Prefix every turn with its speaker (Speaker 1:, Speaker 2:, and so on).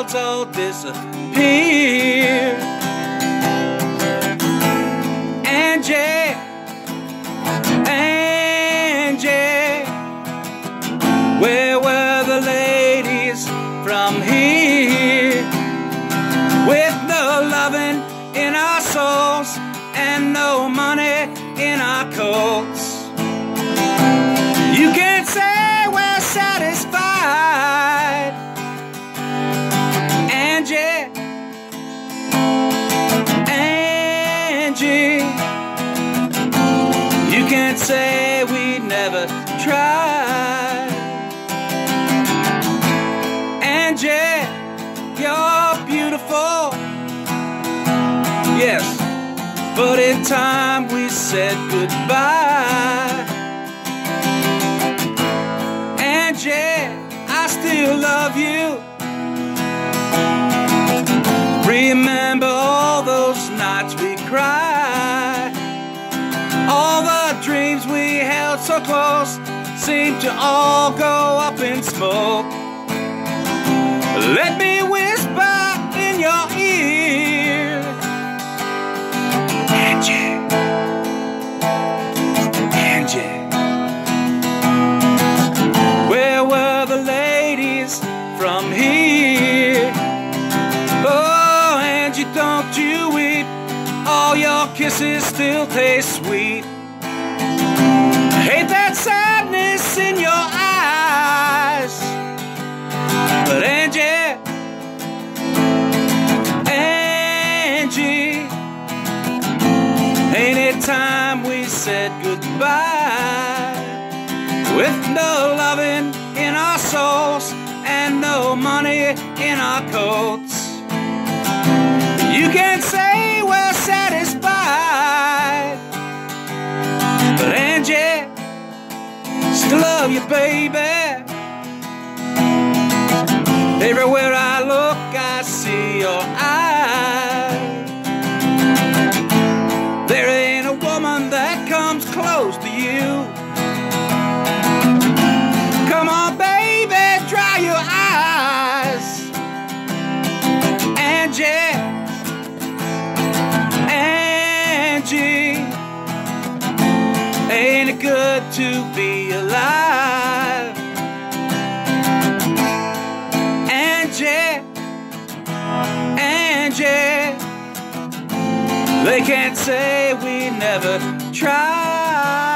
Speaker 1: clouds all disappear. Angie, Angie, where were the ladies from here? With no loving in our souls and no money in our coats. Can't say we never tried. Angie, you're beautiful. Yes, but in time we said goodbye. And Angie, I still love you. Close seemed to all go up in smoke. Let me whisper in your ear. Angie. Angie. Where were the ladies from here? Oh, Angie, don't you weep. All your kisses still taste sweet. I hate that sadness in your eyes. But Angie, Angie, ain't it time we said goodbye? With no loving in our souls and no money in our coats. You can say still love you, baby. Everywhere to be alive? Angie, Angie, they can't say we never tried.